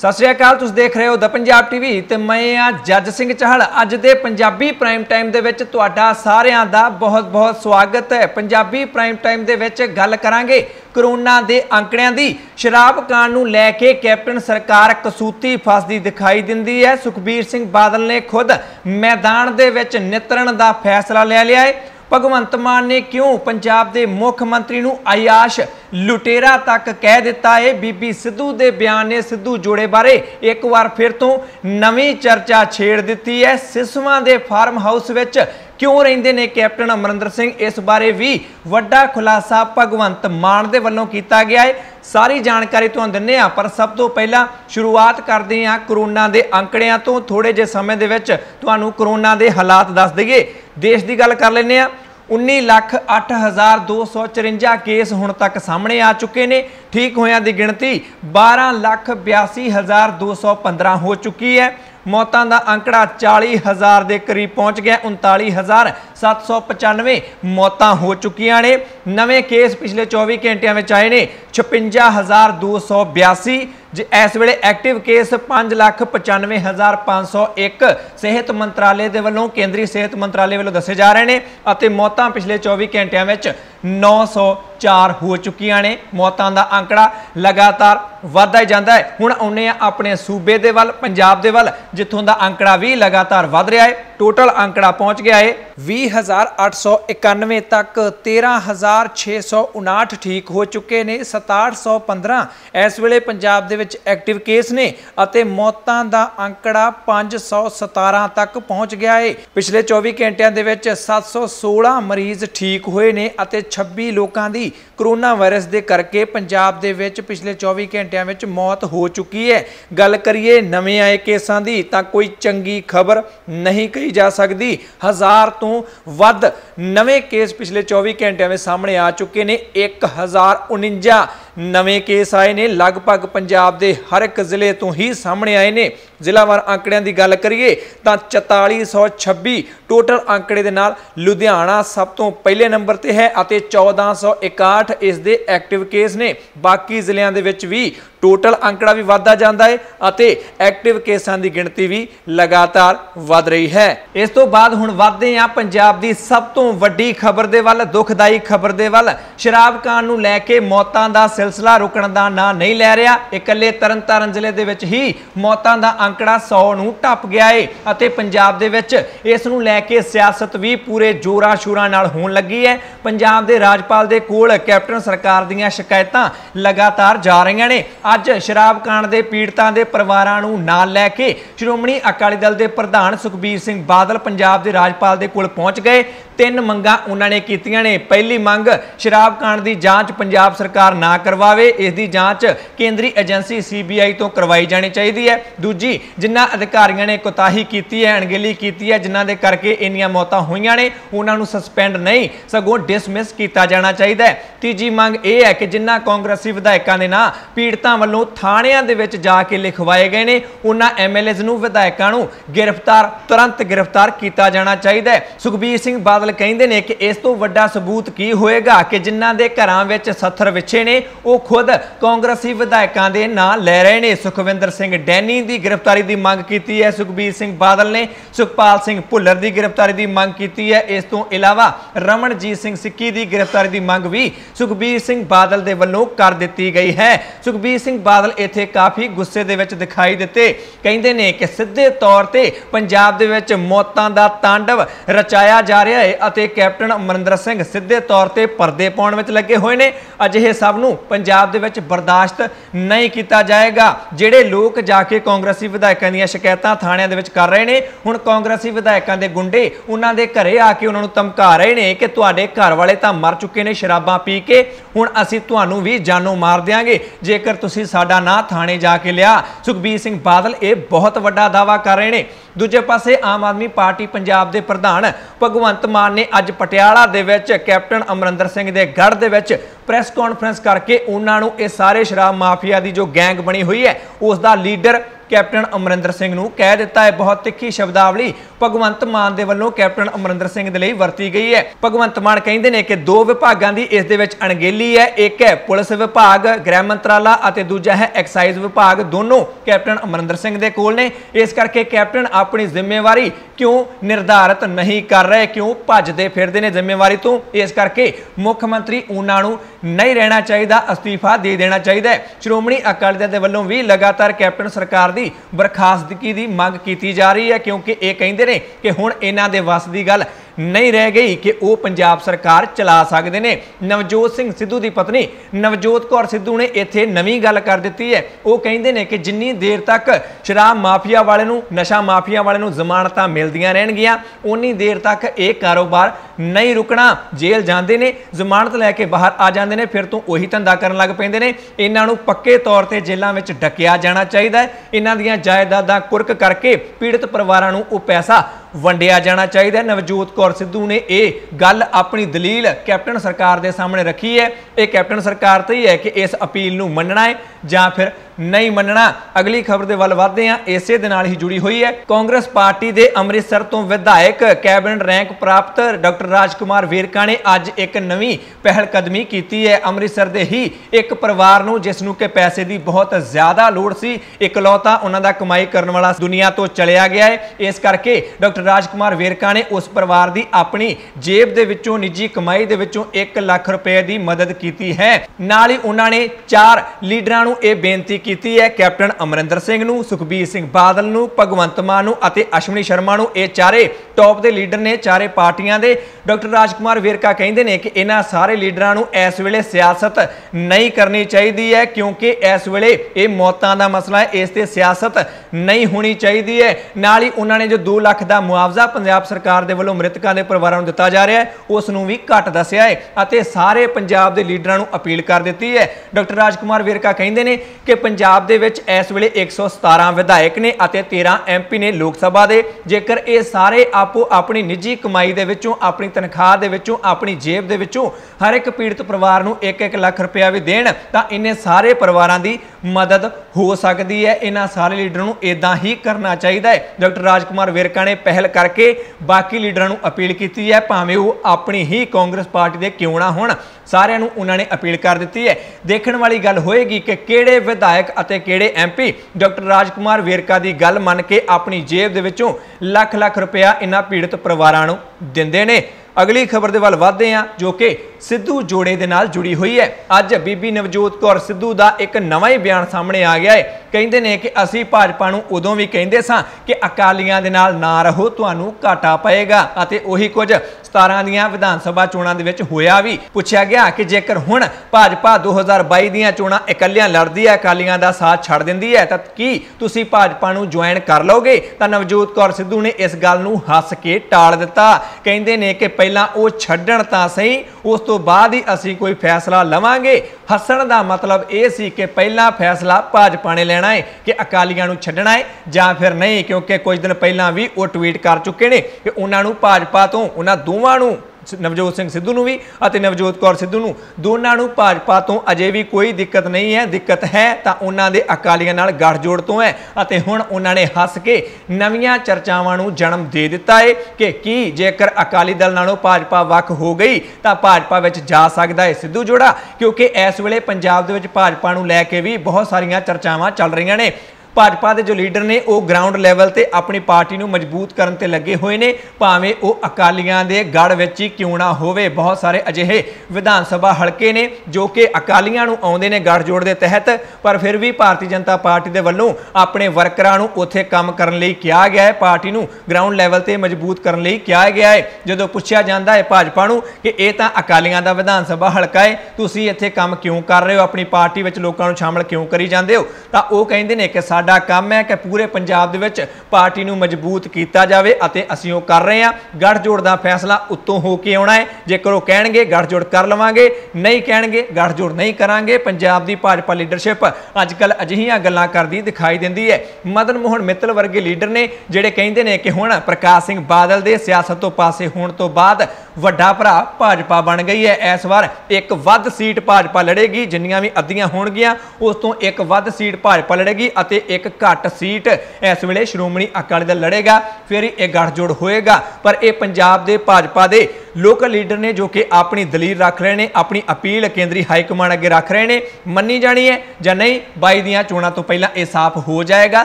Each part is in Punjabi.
ਸਤਿ ਸ਼੍ਰੀ ਅਕਾਲ, ਤੁਸੀਂ ਦੇਖ ਰਹੇ ਹੋ ਦ ਪੰਜਾਬ ਟੀਵੀ ਤੇ ਮੈਂ ਆ ਜੱਜ ਸਿੰਘ ਚਾਹਲ। ਅੱਜ ਦੇ ਪੰਜਾਬੀ ਪ੍ਰਾਈਮ ਟਾਈਮ ਦੇ ਵਿੱਚ ਤੁਹਾਡਾ ਸਾਰਿਆਂ ਦਾ ਬਹੁਤ-ਬਹੁਤ ਸਵਾਗਤ ਹੈ। ਪੰਜਾਬੀ ਪ੍ਰਾਈਮ ਟਾਈਮ ਦੇ ਵਿੱਚ ਗੱਲ ਕਰਾਂਗੇ ਕਰੋਨਾ ਦੇ ਅੰਕੜਿਆਂ ਦੀ। ਸ਼ਰਾਬ ਕਾਂਡ ਨੂੰ ਲੈ ਕੇ ਕੈਪਟਨ ਸਰਕਾਰ ਕਸੂਤੀ ਫਸਦੀ ਦਿਖਾਈ ਦਿੰਦੀ ਹੈ। ਸੁਖਬੀਰ ਸਿੰਘ ਬਾਦਲ ਨੇ ਖੁਦ ਮੈਦਾਨ ਦੇ ਵਿੱਚ ਨਿਤਰਨ ਦਾ ਫੈਸਲਾ ਲੈ ਲਿਆ ਹੈ। ਭਗਵੰਤ ਮਾਨ ਨੇ ਕਿਉਂ ਪੰਜਾਬ ਦੇ ਮੁੱਖ ਮੰਤਰੀ ਨੂੰ ਆਯਾਸ਼ ਲੁਟੇਰਾ ਤੱਕ ਕਹਿ ਦਿੱਤਾ? ਏ ਬੀਬੀ ਸਿੱਧੂ ਦੇ ਬਿਆਨ ਨੇ ਸਿੱਧੂ ਜੋੜੇ ਬਾਰੇ ਇੱਕ ਵਾਰ ਫਿਰ ਤੋਂ ਨਵੀਂ ਚਰਚਾ ਛੇੜ ਦਿੱਤੀ ਹੈ। ਸਿਸਵਾਂ ਦੇ ਫਾਰਮ ਹਾਊਸ ਵਿੱਚ ਕਿਉਂ ਰਹਿੰਦੇ ਨੇ ਕੈਪਟਨ ਅਮਰਿੰਦਰ ਸਿੰਘ? ਇਸ ਬਾਰੇ ਵੀ ਵੱਡਾ ਖੁਲਾਸਾ ਭਗਵੰਤ ਮਾਨ ਦੇ ਵੱਲੋਂ ਕੀਤਾ ਗਿਆ ਹੈ। ਸਾਰੀ ਜਾਣਕਾਰੀ ਤੁਹਾਨੂੰ ਦਿੰਨੇ ਆ ਪਰ ਸਭ ਤੋਂ ਪਹਿਲਾਂ ਸ਼ੁਰੂਆਤ ਕਰਦੇ ਹਾਂ ਕਰੋਨਾ ਦੇ ਅੰਕੜਿਆਂ ਤੋਂ। ਥੋੜੇ ਜਿਹੇ ਸਮੇਂ ਦੇ ਵਿੱਚ ਤੁਹਾਨੂੰ ਕਰੋਨਾ ਦੇ ਹਾਲਾਤ ਦੱਸ ਦਈਏ। ਦੇਸ਼ ਦੀ ਗੱਲ ਕਰ ਲੈਂਦੇ ਆ 19 ਲੱਖ 8254 ਕੇਸ ਹੁਣ ਤੱਕ ਸਾਹਮਣੇ ਆ ਚੁੱਕੇ ਨੇ। ਠੀਕ ਹੋਇਆਂ ਦੀ ਗਿਣਤੀ 12 ਲੱਖ 82215 ਹੋ ਚੁੱਕੀ ਹੈ। ਮੌਤਾਂ ਦਾ ਅੰਕੜਾ 40000 ਦੇ ਕਰੀਬ ਪਹੁੰਚ ਗਿਆ। 39795 ਮੌਤਾਂ ਹੋ ਚੁੱਕੀਆਂ ਨੇ। ਨਵੇਂ ਕੇਸ ਪਿਛਲੇ 24 ਘੰਟਿਆਂ ਵਿੱਚ ਆਏ ਨੇ। 56282 ਜੇ ਇਸ ਵੇਲੇ ਐਕਟਿਵ ਕੇਸ 595501 ਸਿਹਤ ਮੰਤਰਾਲੇ ਦੇ ਵੱਲੋਂ ਕੇਂਦਰੀ ਸਿਹਤ ਮੰਤਰਾਲੇ ਵੱਲੋਂ ਦੱਸੇ ਜਾ ਰਹੇ ਨੇ ਅਤੇ ਮੌਤਾਂ ਪਿਛਲੇ 24 ਘੰਟਿਆਂ ਵਿੱਚ 904 ਹੋ ਚੁੱਕੀਆਂ ਨੇ। ਮੌਤਾਂ ਦਾ ਅੰਕੜਾ ਲਗਾਤਾਰ ਵਧਦਾ ਜਾਂਦਾ ਹੈ। ਹੁਣ ਆਉਨੇ ਆ ਆਪਣੇ ਸੂਬੇ ਦੇ ਵੱਲ, ਪੰਜਾਬ ਦੇ ਵੱਲ, ਜਿੱਥੋਂ ਦਾ ਅੰਕੜਾ ਵੀ ਲਗਾਤਾਰ ਵਧ ਰਿਹਾ ਹੈ। ਟੋਟਲ ਅੰਕੜਾ ਪਹੁੰਚ ਗਿਆ ਹੈ। 20891 ਤੱਕ 13659 ਠੀਕ ਹੋ ਚੁੱਕੇ ਨੇ। 6715 ਇਸ ਵੇਲੇ ਪੰਜਾਬ ਦੇ ਵਿੱਚ ਐਕਟਿਵ ਕੇਸ ਨੇ ਅਤੇ ਮੌਤਾਂ ਦਾ ਅੰਕੜਾ 517 ਤੱਕ ਪਹੁੰਚ ਗਿਆ ਹੈ ਪਿਛਲੇ 24 ਘੰਟਿਆਂ ਦੇ ਵਿੱਚ 716 ਮਰੀਜ਼ ਠੀਕ ਹੋਏ ਨੇ ਅਤੇ 26 ਲੋਕਾਂ ਦੀ ਕਰੋਨਾ ਵਾਇਰਸ ਦੇ ਕਰਕੇ ਪੰਜਾਬ ਦੇ ਵਿੱਚ ਪਿਛਲੇ 24 ਘੰਟਿਆਂ ਵਿੱਚ ਮੌਤ ਹੋ ਚੁੱਕੀ ਹੈ ਗੱਲ ਕਰੀਏ ਨਵੇਂ ਆਏ ਕੇਸਾਂ ਦੀ ਤਾਂ ਕੋਈ ਚੰਗੀ ਖਬਰ ਨਹੀਂ ਕਹੀ ਜਾ ਸਕਦੀ। ਹਜ਼ਾਰ ਤੋਂ ਵੱਧ ਨਵੇਂ ਕੇਸ ਪਿਛਲੇ 24 ਘੰਟਿਆਂ ਵਿੱਚ ਸਾਹਮਣੇ ਆ ਚੁੱਕੇ ਨੇ। 1049 ਨਵੇਂ ਕੇਸ ਆਏ ਨੇ। ਲਗਭਗ ਪੰਜਾਬ ਦੇ ਹਰ ਇੱਕ ਜ਼ਿਲ੍ਹੇ ਤੋਂ ਹੀ ਸਾਹਮਣੇ ਆਏ ਨੇ। ਜ਼ਿਲ੍ਹਾਵਾਰ ਅੰਕੜਿਆਂ ਦੀ ਗੱਲ ਕਰੀਏ ਤਾਂ 4426 ਟੋਟਲ ਅੰਕੜੇ ਦੇ ਨਾਲ ਲੁਧਿਆਣਾ ਸਭ ਤੋਂ ਪਹਿਲੇ ਨੰਬਰ ਤੇ ਹੈ ਅਤੇ 1461 ਇਸ ਦੇ ਐਕਟਿਵ ਕੇਸ ਨੇ। ਬਾਕੀ ਜ਼ਿਲ੍ਹਿਆਂ ਦੇ ਵਿੱਚ ਵੀ ਟੋਟਲ ਅੰਕੜਾ ਵੀ ਵਧਦਾ ਜਾਂਦਾ ਹੈ ਅਤੇ ਐਕਟਿਵ ਕੇਸਾਂ ਦੀ ਗਿਣਤੀ ਵੀ ਲਗਾਤਾਰ ਵਧ ਰਹੀ ਹੈ। ਇਸ ਤੋਂ ਬਾਅਦ ਹੁਣ ਵਧਦੇ ਹਾਂ ਪੰਜਾਬ ਦੀ ਸਭ ਤੋਂ ਵੱਡੀ ਖਬਰ ਦੇ ਵੱਲ, ਦੁਖਦਾਈ ਖਬਰ ਦੇ ਵੱਲ। ਸ਼ਰਾਬ ਕਾਂਡ ਨੂੰ ਲੈ ਕੇ ਮੌਤਾਂ ਦਾ ਸਿਲਸਿਲਾ ਰੁਕਣ ਦਾ ਨਾਂ ਨਹੀਂ ਲੈ ਰਿਹਾ। ਇਕੱਲੇ ਤਰਨਤਾਰਨ ਜ਼ਿਲ੍ਹੇ ਦੇ ਵਿੱਚ ਹੀ ਮੌਤਾਂ ਦਾ ਅੰਕੜਾ 100 ਨੂੰ ਟੱਪ ਗਿਆ ਹੈ ਅਤੇ ਪੰਜਾਬ ਦੇ ਵਿੱਚ ਇਸ ਨੂੰ ਲੈ ਕੇ ਸਿਆਸਤ ਵੀ ਪੂਰੇ ਜੋਰਾਂ ਸ਼ੋਰਾਂ ਨਾਲ ਹੋਣ ਲੱਗੀ ਹੈ। ਪੰਜਾਬ ਦੇ ਰਾਜਪਾਲ ਦੇ ਕੋਲ ਕੈਪਟਨ ਸਰਕਾਰ ਦੀਆਂ ਸ਼ਿਕਾਇਤਾਂ ਲਗਾਤਾਰ ਜਾ ਰਹੀਆਂ ਨੇ। ਅੱਜ ਸ਼ਰਾਬ ਕਾਂਡ ਦੇ ਪੀੜਤਾਂ ਦੇ ਪਰਿਵਾਰਾਂ ਨੂੰ ਨਾਲ ਲੈ ਕੇ ਸ਼੍ਰੋਮਣੀ ਅਕਾਲੀ ਦਲ ਦੇ ਪ੍ਰਧਾਨ ਸੁਖਬੀਰ ਸਿੰਘ ਬਾਦਲ ਪੰਜਾਬ ਦੇ ਰਾਜਪਾਲ ਦੇ ਕੋਲ ਪਹੁੰਚ ਗਏ। ਤਿੰਨ ਮੰਗਾਂ ਉਹਨਾਂ ਨੇ ਕੀਤੀਆਂ ਨੇ। ਪਹਿਲੀ ਮੰਗ, ਸ਼ਰਾਬ ਕਾਂਡ ਦੀ ਜਾਂਚ ਪੰਜਾਬ ਸਰਕਾਰ ਨਾ ਕਰਵਾਵੇ। ਇਸ ਦੀ ਜਾਂਚ ਕੇਂਦਰੀ ਏਜੰਸੀ ਸੀਬੀਆਈ ਤੋਂ ਕਰਵਾਈ ਜਾਣੀ ਚਾਹੀਦੀ ਹੈ। ਦੂਜੀ ਜਿਨ੍ਹਾਂ ਅਧਿਕਾਰੀਆਂ ਨੇ ਕੋਤਾਹੀ ਕੀਤੀ ਹੈ, ਅਣਗਹਿਲੀ ਕੀਤੀ ਹੈ, ਜਿਨ੍ਹਾਂ ਦੇ ਕਰਕੇ ਇੰਨੀਆਂ ਮੌਤਾਂ ਹੋਈਆਂ ਨੇ, ਉਹਨਾਂ ਨੂੰ ਸਸਪੈਂਡ ਨਹੀਂ, ਸਗੋਂ ਡਿਸਮਿਸ ਕੀਤਾ ਜਾਣਾ ਚਾਹੀਦਾ ਹੈ। ਤੀਜੀ ਮੰਗ ਇਹ ਹੈ ਕਿ ਜਿਨ੍ਹਾਂ ਕਾਂਗਰਸੀ ਵਿਧਾਇਕਾਂ ਦੇ ਨਾਂ ਪੀੜਤਾਂ ਵੱਲੋਂ ਥਾਣਿਆਂ ਦੇ ਵਿੱਚ ਜਾ ਕੇ ਲਿਖਵਾਏ ਗਏ ਨੇ, ਉਹਨਾਂ ਐਮਐਲਏਜ਼ ਨੂੰ ਵਿਧਾਇਕਾਂ ਨੂੰ ਗ੍ਰਿਫਤਾਰ, ਤੁਰੰਤ ਗ੍ਰਿਫਤਾਰ ਕੀਤਾ ਜਾਣਾ ਚਾਹੀਦਾ ਹੈ। ਸੁਖਬੀਰ ਸਿੰਘ ਬਾਦਲ ਕਹਿੰਦੇ ਨੇ ਕਿ ਇਸ ਤੋਂ ਵੱਡਾ ਸਬੂਤ ਕੀ ਹੋਏਗਾ ਕਿ ਜਿਨ੍ਹਾਂ ਦੇ ਘਰਾਂ ਵਿੱਚ ਸੱਥਰ ਵਿਛੇ ਨੇ, ਉਹ ਖੁਦ ਕਾਂਗਰਸੀ ਵਿਧਾਇਕਾਂ ਦੇ ਨਾਂ ਲੈ ਰਹੇ ਨੇ। ਸੁਖਵਿੰਦਰ ਸਿੰਘ ਡੈਨੀ ਦੀ ਗ੍ਰਿਫਤਾਰੀ ਦੀ ਮੰਗ ਕੀਤੀ ਹੈ, ਸੁਖਬੀਰ ਸਿੰਘ ਬਾਦਲ ਨੇ। ਸੁਖਪਾਲ ਸਿੰਘ ਭੁੱਲਰ ਦੀ ਗ੍ਰਿਫਤਾਰੀ ਦੀ ਮੰਗ ਕੀਤੀ ਹੈ। ਇਸ ਤੋਂ ਇਲਾਵਾ ਰਮਨਜੀਤ ਸਿੰਘ ਸਿੱਕੀ ਦੀ ਗ੍ਰਿਫਤਾਰੀ ਦੀ ਮੰਗ ਵੀ ਸੁਖਬੀਰ ਸਿੰਘ ਬਾਦਲ ਦੇ ਵੱਲੋਂ ਕਰ ਦਿੱਤੀ ਗਈ ਹੈ। ਸੁਖਬੀਰ ਸਿੰਘ ਬਾਦਲ ਇੱਥੇ ਕਾਫੀ ਗੁੱਸੇ ਦੇ ਵਿੱਚ ਦਿਖਾਈ ਦਿੱਤੇ। ਕਹਿੰਦੇ ਨੇ ਕਿ ਸਿੱਧੇ ਤੌਰ ਤੇ ਪੰਜਾਬ ਦੇ ਵਿੱਚ ਮੌਤਾਂ ਦਾ ਤਾਂਡਵ ਰਚਾਇਆ ਜਾ ਰਿਹਾ ਹੈ। ਅਤੇ ਕੈਪਟਨ ਅਮਰਿੰਦਰ ਸਿੰਘ ਸਿੱਧੇ ਤੌਰ ਤੇ ਪਰਦੇ ਪਾਉਣ ਵਿੱਚ ਲੱਗੇ ਹੋਏ ਨੇ। ਅਜਿਹੇ ਸਭ ਨੂੰ ਪੰਜਾਬ ਦੇ ਵਿੱਚ ਬਰਦਾਸ਼ਤ ਨਹੀਂ ਕੀਤਾ ਜਾਏਗਾ, ਜਿਹੜੇ ਲੋਕ ਜਾ ਕੇ ਕਾਂਗਰਸੀ ਵਿਧਾਇਕਾਂ ਦੀਆਂ ਸ਼ਿਕਾਇਤਾਂ ਥਾਣਿਆਂ ਦੇ ਵਿੱਚ ਕਰ ਰਹੇ ਨੇ। ਹੁਣ ਕਾਂਗਰਸੀ ਵਿਧਾਇਕਾਂ ਦੇ ਗੁੰਡੇ ਉਹਨਾਂ ਦੇ ਘਰੇ ਆ ਕੇ ਉਹਨਾਂ ਨੂੰ ਧਮਕਾ ਰਹੇ ਨੇ ਕਿ ਤੁਹਾਡੇ ਘਰ ਵਾਲੇ ਤਾਂ ਮਰ ਚੁੱਕੇ ਨੇ ਸ਼ਰਾਬਾਂ ਪੀ ਕੇ। ਹੁਣ ਅਸੀਂ ਤੁਹਾਨੂੰ ਵੀ ਜਾਨੋਂ ਮਾਰ ਦਿਆਂਗੇ। ਜੇਕਰ ਤੁਸੀਂ ਸਾਡਾ ਨਾਂ ਥਾਣੇ ਜਾ ਕੇ ਲਿਆ, ਸੁਖਬੀਰ ਸਿੰਘ ਬਾਦਲ ਇਹ ਬਹੁਤ ਵੱਡਾ ਦਾਵਾ ਕਰ ਰਹੇ ਨੇ। ਦੂਜੇ ਪਾਸੇ ਆਮ ਆਦਮੀ ਪਾਰਟੀ ਪੰਜਾਬ ਦੇ ਪ੍ਰਧਾਨ ਭਗਵੰਤ ਮਾਨ ਨੇ ਅੱਜ ਪਟਿਆਲਾ ਦੇ ਵਿੱਚ ਕੈਪਟਨ ਅਮਰਿੰਦਰ ਸਿੰਘ ਦੇ ਗੜ੍ਹ ਦੇ ਵਿੱਚ ਪ੍ਰੈਸ ਕਾਨਫਰੰਸ ਕਰਕੇ ਉਹਨਾਂ ਨੂੰ ਇਹ ਸਾਰੇ ਸ਼ਰਾਬ ਮਾਫੀਆ ਦੀ ਜੋ ਗੈਂਗ ਬਣੀ ਹੋਈ ਹੈ, ਉਸ ਦਾ ਲੀਡਰ ਕੈਪਟਨ ਅਮਰਿੰਦਰ ਸਿੰਘ ਨੂੰ ਕਹਿ ਦਿੱਤਾ ਹੈ। ਬਹੁਤ ਤਿੱਖੀ ਸ਼ਬਦਾਵਲੀ ਭਗਵੰਤ ਮਾਨ ਦੇ ਵੱਲੋਂ ਕੈਪਟਨ ਅਮਰਿੰਦਰ ਸਿੰਘ ਦੇ ਲਈ ਵਰਤੀ ਗਈ ਹੈ। ਭਗਵੰਤ ਮਾਨ ਕਹਿੰਦੇ ਨੇ ਕਿ ਦੋ ਵਿਭਾਗਾਂ ਦੀ ਇਸ ਦੇ ਵਿੱਚ ਅਣਗਹਿਲੀ ਹੈ। ਇੱਕ ਹੈ ਪੁਲਿਸ ਵਿਭਾਗ, ਗ੍ਰਹਿ ਮੰਤਰਾਲਾ ਅਤੇ ਦੂਜਾ ਹੈ ਐਕਸਾਈਜ਼ ਵਿਭਾਗ। ਦੋਨੋਂ ਕੈਪਟਨ ਅਮਰਿੰਦਰ ਸਿੰਘ ਦੇ ਕੋਲ ਨੇ। ਇਸ ਕਰਕੇ ਕੈਪਟਨ ਆਪਣੀ ਜ਼ਿੰਮੇਵਾਰੀ ਕਿਉਂ ਨਿਰਧਾਰਤ ਨਹੀਂ ਕਰ ਰਹੇ, ਕਿਉਂ ਭੱਜਦੇ ਫਿਰਦੇ ਨੇ ਜ਼ਿੰਮੇਵਾਰੀ ਤੋਂ? ਇਸ ਕਰਕੇ ਮੁੱਖ ਮੰਤਰੀ ਉਹਨਾਂ ਨੂੰ ਨਹੀਂ ਰਹਿਣਾ ਚਾਹੀਦਾ, ਅਸਤੀਫਾ ਦੇ ਦੇਣਾ ਚਾਹੀਦਾ ਹੈ। ਸ਼੍ਰੋਮਣੀ ਅਕਾਲੀ ਦਲ ਦੇ ਵੱਲੋਂ ਵੀ ਲਗਾਤਾਰ ਕੈਪਟਨ ਸਰਕਾਰ ਦੀ ਬਰਖਾਸਤਗੀ ਦੀ ਮੰਗ ਕੀਤੀ ਜਾ ਰਹੀ ਹੈ, ਕਿਉਂਕਿ ਇਹ ਕਹਿੰਦੇ ਨੇ ਕਿ ਹੁਣ ਇਹਨਾਂ ਦੇ ਵੱਸ ਦੀ ਗੱਲ ਨਹੀਂ ਰਹਿ ਗਈ ਕਿ ਉਹ ਪੰਜਾਬ ਸਰਕਾਰ ਚਲਾ ਸਕਦੇ ਨੇ। ਨਵਜੋਤ ਸਿੰਘ ਸਿੱਧੂ ਦੀ ਪਤਨੀ ਨਵਜੋਤ ਕੌਰ ਸਿੱਧੂ ਨੇ ਇੱਥੇ ਨਵੀਂ ਗੱਲ ਕਰ ਦਿੱਤੀ ਹੈ। ਉਹ ਕਹਿੰਦੇ ਨੇ ਕਿ ਜਿੰਨੀ ਦੇਰ ਤੱਕ ਸ਼ਰਾਬ ਮਾਫੀਆ ਵਾਲੇ ਨੂੰ, ਨਸ਼ਾ ਮਾਫੀਆ ਵਾਲੇ ਨੂੰ ਜ਼ਮਾਨਤਾਂ ਮਿਲਦੀਆਂ ਰਹਿਣਗੀਆਂ ਉਨੀ ਦੇਰ ਤੱਕ ਇਹ ਕਾਰੋਬਾਰ ਨਹੀਂ ਰੁਕਣਾ। ਜੇਲ੍ਹ ਜਾਂਦੇ ਨੇ, ਜ਼ਮਾਨਤ ਲੈ ਕੇ ਬਾਹਰ ਆ ਜਾਂਦੇ ਨੇ, ਫਿਰ ਤੋਂ ਉਹੀ ਧੰਦਾ ਕਰਨ ਲੱਗ ਪੈਂਦੇ ਨੇ। ਇਹਨਾਂ ਨੂੰ ਪੱਕੇ ਤੌਰ ਤੇ ਜੇਲ੍ਹਾਂ ਵਿੱਚ ਡੱਕਿਆ ਜਾਣਾ ਚਾਹੀਦਾ ਹੈ। ਇਹਨਾਂ ਦੀਆਂ ਜਾਇਦਾਦਾਂ ਕੁਰਕ ਕਰਕੇ ਪੀੜਤ ਪਰਿਵਾਰਾਂ ਨੂੰ ਉਹ ਪੈਸਾ ਵੰਡਿਆ ਜਾਣਾ ਚਾਹੀਦਾ ਹੈ। ਨਵਜੋਤ ਕੌਰ ਸਿੱਧੂ ਨੇ ਇਹ ਗੱਲ ਆਪਣੀ ਦਲੀਲ ਕੈਪਟਨ ਸਰਕਾਰ ਦੇ ਸਾਹਮਣੇ ਰੱਖੀ ਹੈ। ਇਹ ਕੈਪਟਨ ਸਰਕਾਰ ਤੇ ਹੀ ਹੈ ਕਿ ਇਸ ਅਪੀਲ ਨੂੰ ਮੰਨਣਾ ਹੈ ਜਾਂ ਫਿਰ ਨਹੀਂ ਮੰਨਣਾ। ਅਗਲੀ ਖਬਰ ਦੇ ਵੱਲ ਵਧਦੇ ਹਾਂ। ਇਸੇ ਦੇ ਨਾਲ ਹੀ ਜੁੜੀ ਹੋਈ ਹੈ। ਕਾਂਗਰਸ ਪਾਰਟੀ ਦੇ ਅੰਮ੍ਰਿਤਸਰ ਤੋਂ ਵਿਧਾਇਕ ਕੈਬਨਿਟ ਰੈਂਕ ਪ੍ਰਾਪਤ ਡਾਕਟਰ ਰਾਜਕੁਮਾਰ ਵੇਰਕਾ ਨੇ ਅੱਜ ਇੱਕ ਨਵੀਂ ਪਹਿਲ ਕਦਮੀ ਕੀਤੀ ਹੈ। ਅੰਮ੍ਰਿਤਸਰ ਦੇ ਹੀ ਇੱਕ ਪਰਿਵਾਰ ਨੂੰ, ਜਿਸ ਨੂੰ ਕਿ ਪੈਸੇ ਦੀ ਬਹੁਤ ਜ਼ਿਆਦਾ ਲੋੜ ਸੀ, ਇਕਲੌਤਾ ਉਹਨਾਂ ਦਾ ਕਮਾਈ ਕਰਨ ਵਾਲਾ ਦੁਨੀਆ ਤੋਂ ਚਲਿਆ ਗਿਆ ਹੈ। ਇਸ ਕਰਕੇ ਡਾਕਟਰ ਰਾਜਕੁਮਾਰ ਵੇਰਕਾ ਨੇ ਉਸ ਪਰਿਵਾਰ ਦੀ ਆਪਣੀ ਜੇਬ ਦੇ ਵਿੱਚੋਂ, ਨਿੱਜੀ ਕਮਾਈ ਦੇ ਵਿੱਚੋਂ 1 ਲੱਖ ਰੁਪਏ ਦੀ ਮਦਦ ਕੀਤੀ ਹੈ। ਨਾਲ ਹੀ ਉਹਨਾਂ ਨੇ ਚਾਰ ਲੀਡਰਾਂ ਨੂੰ ਇਹ ਬੇਨਤੀ ਕੀਤੀ ਹੈ ਕੈਪਟਨ ਅਮਰਿੰਦਰ ਸਿੰਘ ਨੂੰ, ਸੁਖਬੀਰ ਸਿੰਘ ਬਾਦਲ ਨੂੰ, ਭਗਵੰਤ ਮਾਨ ਨੂੰ ਅਤੇ ਅਸ਼ਵਨੀ ਸ਼ਰਮਾ ਨੂੰ। ਇਹ ਚਾਰੇ ਟੌਪ ਦੇ ਲੀਡਰ ਨੇ, ਚਾਰੇ ਪਾਰਟੀਆਂ ਦੇ। ਡਾਕਟਰ ਰਾਜਕੁਮਾਰ ਵੇਰਕਾ ਕਹਿੰਦੇ ਨੇ ਕਿ ਇਹਨਾਂ ਸਾਰੇ ਲੀਡਰਾਂ ਨੂੰ ਇਸ ਵੇਲੇ ਸਿਆਸਤ ਨਹੀਂ ਕਰਨੀ ਚਾਹੀਦੀ ਹੈ ਕਿਉਂਕਿ ਇਸ ਵੇਲੇ ਇਹ ਮੌਤਾਂ ਦਾ ਮਸਲਾ ਹੈ, ਇਸ ਤੇ ਸਿਆਸਤ ਨਹੀਂ ਹੋਣੀ ਚਾਹੀਦੀ ਹੈ। ਨਾਲ ਹੀ ਉਹਨਾਂ ਨੇ ਜੋ 2 ਲੱਖ ਦਾ ਮੁਆਵਜ਼ਾ ਪੰਜਾਬ ਸਰਕਾਰ ਦੇ ਵੱਲੋਂ ਮ੍ਰਿਤਕਾਂ ਦੇ ਪਰਿਵਾਰਾਂ ਨੂੰ ਦਿੱਤਾ ਜਾ ਰਿਹਾ ਹੈ, ਉਸ ਨੂੰ ਵੀ ਘੱਟ ਦੱਸਿਆ ਹੈ ਅਤੇ ਸਾਰੇ ਪੰਜਾਬ ਦੇ ਲੀਡਰਾਂ ਨੂੰ ਅਪੀਲ ਕਰ ਦਿੱਤੀ ਹੈ। ਡਾਕਟਰ ਰਾਜਕੁਮਾਰ ਵੇਰਕਾ ਕਹਿੰਦੇ ਨੇ ਕਿ ਪੰਜਾਬ ਦੇ ਵਿੱਚ ਇਸ ਵੇਲੇ 117 ਵਿਧਾਇਕ ਨੇ ਅਤੇ 13 ਐਮਪੀ ਨੇ ਲੋਕ ਸਭਾ ਦੇ। ਜੇਕਰ ਇਹ ਸਾਰੇ ਆਪੋ ਆਪਣੀ ਨਿੱਜੀ ਕਮਾਈ ਦੇ ਵਿੱਚੋਂ, ਆਪਣੀ ਤਨਖਾਹ ਦੇ ਵਿੱਚੋਂ, ਆਪਣੀ ਜੇਬ ਦੇ ਵਿੱਚੋਂ ਹਰ ਇੱਕ ਪੀੜਤ ਪਰਿਵਾਰ ਨੂੰ 1-1 ਲੱਖ ਰੁਪਇਆ ਵੀ ਦੇਣ, ਤਾਂ ਇਹਨੇ ਸਾਰੇ ਪਰਿਵਾਰਾਂ ਦੀ ਮਦਦ ਹੋ ਸਕਦੀ ਹੈ। ਇਹਨਾਂ ਸਾਰੇ ਲੀਡਰਾਂ ਨੂੰ ਇਦਾਂ ਹੀ ਕਰਨਾ ਚਾਹੀਦਾ ਹੈ। ਡਾਕਟਰ ਰਾਜਕੁਮਾਰ ਵੇਰਕਾ ਨੇ ਪਹਿਲ ਕਰਕੇ ਬਾਕੀ ਲੀਡਰਾਂ ਨੂੰ ਅਪੀਲ ਕੀਤੀ ਹੈ, ਭਾਵੇਂ ਉਹ ਆਪਣੀ ਹੀ ਕਾਂਗਰਸ ਪਾਰਟੀ ਦੇ ਕਿਉਂ ਨਾ ਹੋਣ। ਸਾਰਿਆਂ ਨੂੰ ਉਹਨਾਂ ਨੇ ਅਪੀਲ ਕਰ ਦਿੱਤੀ ਹੈ। ਦੇਖਣ ਵਾਲੀ ਗੱਲ ਹੋਏਗੀ ਕਿ ਕਿਹੜੇ ਵਿਧਾਇਕ ਅਤੇ ਕਿਹੜੇ ਐਮਪੀ ਡਾਕਟਰ ਰਾਜਕੁਮਾਰ ਵੇਰਕਾ ਦੀ ਗੱਲ ਮੰਨ ਕੇ ਆਪਣੀ ਜੇਬ ਦੇ ਵਿੱਚੋਂ ਲੱਖ ਲੱਖ ਰੁਪਇਆ ਇਹਨਾਂ ਪੀੜਤ ਪਰਿਵਾਰਾਂ ਨੂੰ ਦਿੰਦੇ ਨੇ। ਅਗਲੀ ਖਬਰ ਦੇ ਵੱਲ ਵਧਦੇ ਹਾਂ, ਜੋ ਕਿ ਸਿੱਧੂ ਜੋੜੇ ਦੇ ਨਾਲ ਜੁੜੀ ਹੋਈ ਹੈ। ਅੱਜ ਬੀਬੀ ਨਵਜੋਤ ਕੌਰ ਸਿੱਧੂ ਦਾ ਇੱਕ ਨਵਾਂ ਹੀ ਬਿਆਨ ਸਾਹਮਣੇ ਆ ਗਿਆ ਹੈ। ਕਹਿੰਦੇ ਨੇ ਕਿ ਅਸੀਂ ਭਾਜਪਾ ਨੂੰ ਉਦੋਂ ਵੀ ਕਹਿੰਦੇ ਸਾਂ ਕਿ ਅਕਾਲੀਆਂ ਦੇ ਨਾਲ ਨਾ ਰਹੋ, ਤੁਹਾਨੂੰ ਘਾਟਾ ਪਏਗਾ ਅਤੇ ਉਹੀ ਕੁਝ 17 ਦੀਆਂ ਵਿਧਾਨ ਸਭਾ ਚੋਣਾਂ ਦੇ ਵਿੱਚ ਹੋਇਆ ਵੀ। ਪੁੱਛਿਆ ਗਿਆ ਕਿ ਜੇਕਰ ਹੁਣ ਭਾਜਪਾ 2022 ਦੀਆਂ ਚੋਣਾਂ ਇਕੱਲਿਆਂ ਲੜਦੀ ਹੈ, ਅਕਾਲੀਆਂ ਦਾ ਸਾਥ ਛੱਡ ਦਿੰਦੀ ਹੈ, ਤਾਂ ਕੀ ਤੁਸੀਂ ਭਾਜਪਾ ਨੂੰ ਜੁਆਇਨ ਕਰ ਲਓਗੇ? ਤਾਂ ਨਵਜੋਤ ਕੌਰ ਸਿੱਧੂ ਨੇ ਇਸ ਗੱਲ ਨੂੰ ਹੱਸ ਕੇ ਟਾਲ ਦਿੱਤਾ। ਕਹਿੰਦੇ ਨੇ ਕਿ ਪਹਿਲਾਂ ਉਹ ਛੱਡਣ ਤਾਂ ਸਹੀ, ਉਸ ਤੋਂ ਬਾਅਦ ਹੀ ਅਸੀਂ ਕੋਈ ਫੈਸਲਾ ਲਵਾਂਗੇ। ਹੱਸਣ ਦਾ ਮਤਲਬ ਇਹ ਸੀ ਕਿ ਪਹਿਲਾਂ ਫੈਸਲਾ ਭਾਜਪਾ ਨੇ ਲੈਣਾ ਹੈ ਕਿ ਅਕਾਲੀਆਂ ਨੂੰ ਛੱਡਣਾ ਹੈ ਜਾਂ ਫਿਰ ਨਹੀਂ, ਕਿਉਂਕਿ ਕੁਝ ਦਿਨ ਪਹਿਲਾਂ ਵੀ ਉਹ ਟਵੀਟ ਕਰ ਚੁੱਕੇ ਨੇ ਕਿ ਉਹਨਾਂ ਨੂੰ ਭਾਜਪਾ ਤੋਂ, ਉਹਨਾਂ ਦੋਵਾਂ ਨੂੰ ਨਵਜੋਤ ਸਿੰਘ ਸਿੱਧੂ ਨੂੰ ਵੀ ਅਤੇ ਨਵਜੋਤ ਕੌਰ ਸਿੱਧੂ ਨੂੰ। ਦੋਨਾਂ ਨੂੰ ਭਾਜਪਾ ਤੋਂ ਅਜੇ ਵੀ ਕੋਈ ਦਿੱਕਤ ਨਹੀਂ ਹੈ। ਦਿੱਕਤ ਹੈ ਤਾਂ ਉਹਨਾਂ ਦੇ ਅਕਾਲੀਆਂ ਨਾਲ ਗੱਠਜੋੜ ਤੋਂ ਹੈ ਅਤੇ ਹੁਣ ਉਹਨਾਂ ਨੇ ਹੱਸ ਕੇ ਨਵੀਆਂ ਚਰਚਾਵਾਂ ਨੂੰ ਜਨਮ ਦੇ ਦਿੱਤਾ ਹੈ ਕਿ ਕੀ ਜੇਕਰ ਅਕਾਲੀ ਦਲ ਨਾਲੋਂ ਭਾਜਪਾ ਵੱਖ ਹੋ ਗਈ ਤਾਂ ਭਾਜਪਾ ਵਿੱਚ ਜਾ ਸਕਦਾ ਹੈ ਸਿੱਧੂ ਜੋੜਾ। ਕਿਉਂਕਿ ਇਸ ਵੇਲੇ ਪੰਜਾਬ ਦੇ ਵਿੱਚ ਭਾਜਪਾ ਨੂੰ ਲੈ ਕੇ ਵੀ ਬਹੁਤ ਸਾਰੀਆਂ ਚਰਚਾਵਾਂ ਚੱਲ ਰਹੀਆਂ ਨੇ। ਭਾਜਪਾ ਦੇ ਜੋ ਲੀਡਰ ਨੇ, ਉਹ ਗਰਾਊਂਡ ਲੈਵਲ ਤੇ ਆਪਣੀ ਪਾਰਟੀ ਨੂੰ ਮਜ਼ਬੂਤ ਕਰਨ ਤੇ ਲੱਗੇ ਹੋਏ ਨੇ। ਭਾਵੇਂ ਉਹ ਅਕਾਲੀਆਂ ਦੇ ਗੜ ਵਿੱਚ ਹੀ ਕਿਉਂ ਨਾ ਹੋਵੇ, ਬਹੁਤ ਸਾਰੇ ਅਜਿਹੇ ਵਿਧਾਨ ਸਭਾ ਹਲਕੇ ਨੇ ਜੋ ਕਿ ਅਕਾਲੀਆਂ ਨੂੰ ਆਉਂਦੇ ਨੇ ਗੜ ਜੋੜ ਦੇ ਤਹਿਤ, ਪਰ ਫਿਰ ਵੀ ਭਾਰਤੀ ਜਨਤਾ ਪਾਰਟੀ ਦੇ ਵੱਲੋਂ ਆਪਣੇ ਵਰਕਰਾਂ ਨੂੰ ਉੱਥੇ ਕੰਮ ਕਰਨ ਲਈ ਕਿਹਾ ਗਿਆ ਹੈ। ਪਾਰਟੀ ਨੂੰ ਗਰਾਊਂਡ ਲੈਵਲ ਤੇ ਮਜ਼ਬੂਤ ਕਰਨ ਲਈ ਕਿਹਾ ਗਿਆ ਹੈ। ਜਦੋਂ ਪੁੱਛਿਆ ਜਾਂਦਾ ਹੈ ਭਾਜਪਾ ਨੂੰ ਕਿ ਇਹ ਤਾਂ ਅਕਾਲੀਆਂ ਦਾ ਵਿਧਾਨ ਸਭਾ ਹਲਕਾ ਹੈ, ਤੁਸੀਂ ਇੱਥੇ ਕੰਮ ਕਿਉਂ ਕਰ ਰਹੇ ਹੋ? ਆਪਣੀ ਪਾਰਟੀ ਵਿੱਚ ਲੋਕਾਂ ਨੂੰ ਸ਼ਾਮਲ ਕਿਉਂ ਕਰੀ ਜਾਂਦੇ ਹੋ? ਤਾਂ ਉਹ ਕਹਿੰਦੇ ਨੇ ਕਿ ਸਾਡਾ ਕੰਮ ਹੈ ਕਿ ਪੂਰੇ ਪੰਜਾਬ ਦੇ ਵਿੱਚ ਪਾਰਟੀ ਨੂੰ ਮਜ਼ਬੂਤ ਕੀਤਾ ਜਾਵੇ ਅਤੇ ਅਸੀਂ ਉਹ ਕਰ ਰਹੇ ਹਾਂ। ਗੱਠਜੋੜ ਦਾ ਫੈਸਲਾ ਉੱਤੋਂ ਹੋ ਕੇ ਆਉਣਾ ਹੈ। ਜੇਕਰ ਉਹ ਕਹਿਣਗੇ, ਗੱਠਜੋੜ ਕਰ ਲਵਾਂਗੇ, ਨਹੀਂ ਕਹਿਣਗੇ, ਗੱਠਜੋੜ ਨਹੀਂ ਕਰਾਂਗੇ, ਪੰਜਾਬ ਦੀ ਭਾਜਪਾ ਲੀਡਰਸ਼ਿਪ ਅੱਜ ਕੱਲ ਅਜਿਹੀਆਂ ਗੱਲਾਂ ਕਰਦੀ ਦਿਖਾਈ ਦਿੰਦੀ ਹੈ। ਮਦਨ ਮੋਹਨ ਮਿੱਤਲ ਵਰਗੇ ਲੀਡਰ ਨੇ ਜਿਹੜੇ ਕਹਿੰਦੇ ਨੇ ਕਿ ਹੁਣ ਪ੍ਰਕਾਸ਼ ਸਿੰਘ ਬਾਦਲ ਦੇ ਸਿਆਸਤ ਤੋਂ ਪਾਸੇ ਹੋਣ ਤੋਂ ਬਾਅਦ ਵੱਡਾ ਭਰਾ ਭਾਜਪਾ ਬਣ ਗਈ ਹੈ। ਇਸ ਵਾਰ ਇੱਕ ਵੱਧ ਸੀਟ ਭਾਜਪਾ ਲੜੇਗੀ, ਜਿੰਨੀਆਂ ਵੀ ਅੱਧੀਆਂ ਹੋਣਗੀਆਂ, ਉਸ ਤੋਂ ਇੱਕ ਵੱਧ ਸੀਟ ਭਾਜਪਾ ਲੜੇਗੀ ਅਤੇ ਇੱਕ ਘੱਟ ਸੀਟ ਇਸ ਵੇਲੇ ਸ਼੍ਰੋਮਣੀ ਅਕਾਲੀ ਦਲ ਲੜੇਗਾ, ਫਿਰ ਇਹ ਗੱਠਜੋੜ ਹੋਏਗਾ। ਪਰ ਇਹ ਪੰਜਾਬ ਦੇ ਭਾਜਪਾ ਦੇ ਲੋਕਲ ਲੀਡਰ ਨੇ ਜੋ ਕਿ ਆਪਣੀ ਦਲੀਲ ਰੱਖ ਰਹੇ ਨੇ, ਆਪਣੀ ਅਪੀਲ ਕੇਂਦਰੀ ਹਾਈ ਕਮਾਂਡ ਅੱਗੇ ਰੱਖ ਰਹੇ ਨੇ, ਮੰਨੀ ਜਾਣੀ ਹੈ ਜਾਂ ਨਹੀਂ, ਬਾਈ ਦੀਆਂ ਚੋਣਾਂ ਤੋਂ ਪਹਿਲਾਂ ਇਹ ਸਾਫ਼ ਹੋ ਜਾਏਗਾ।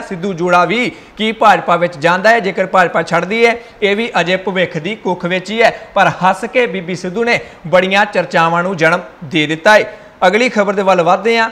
ਸਿੱਧੂ ਜੋੜਾ ਵੀ ਕੀ ਭਾਜਪਾ ਵਿੱਚ ਜਾਂਦਾ ਹੈ, ਜੇਕਰ ਭਾਜਪਾ ਛੱਡਦੀ ਹੈ, ਇਹ ਵੀ ਅਜੇ ਭਵਿੱਖ ਦੀ ਕੁੱਖ ਵਿੱਚ ਹੀ ਹੈ। ਪਰ ਹੱਸ ਕੇ ਬੀਬੀ ਸਿੱਧੂ ਨੇ ਬੜੀਆਂ ਚਰਚਾਵਾਂ ਨੂੰ ਜਨਮ ਦੇ ਦਿੱਤਾ ਹੈ। ਅਗਲੀ ਖਬਰ ਦੇ ਵੱਲ ਵਧਦੇ ਹਾਂ।